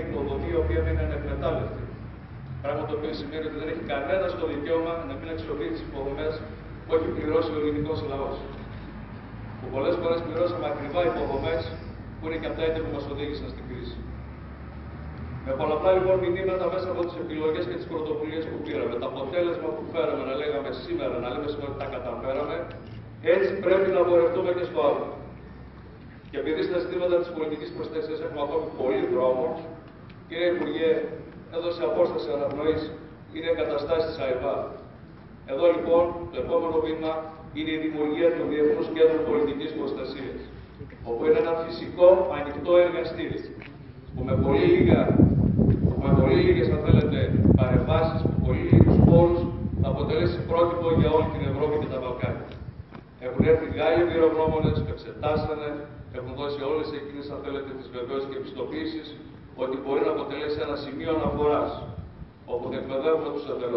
υποδομή η οποία δεν είναι ανεκμετάλλευτη. Πράγμα το οποίο σημαίνει ότι δεν έχει κανένα το δικαίωμα να μην αξιοποιεί τις υποδομές που έχει πληρώσει ο ελληνικός λαός. Που πολλές φορές πληρώσαμε ακριβά υποδομές που είναι και αυτά τα που μας οδήγησαν στην κρίση. Με πολλαπλά λοιπόν μηνύματα μέσα από τις επιλογές και τις πρωτοβουλίες που πήραμε, το αποτέλεσμα που φέραμε να λέγαμε σήμερα, να λέμε σήμερα ότι τα καταφέραμε, έτσι πρέπει να πορευτούμε και στο άλλο. Και επειδή στα ζητήματα της πολιτικής προστασία έχουμε ακόμη πολύ δρόμο, κύριε Υπουργέ, εδώ σε απόσταση αναπνοή είναι εγκαταστάσεις της ΑΕΒΑ. Εδώ λοιπόν το επόμενο βήμα είναι η δημιουργία του Διεθνούς Κέντρου Πολιτικής Προστασίας, όπου είναι ένα φυσικό ανοιχτό εργαστήρι, που με πολύ λίγα, που με πολύ λίγες, αν θέλετε, παρεμβάσεις, με πολύ λίγους πόρους, θα αποτελέσει πρότυπο για όλη την Ευρώπη και τα Βαλκάνια. Έχουν έρθει Γάλλοι πυρογνώμονες, το εξετάσανε, έχουν δώσει όλες εκείνες, αν θέλετε, τις βεβαίωσεις και επιστοποίησεις, ότι μπορεί να αποτελέσει ένα σημείο αναφοράς, όπου θα εκπαιδεύουμε τους εθελοντές,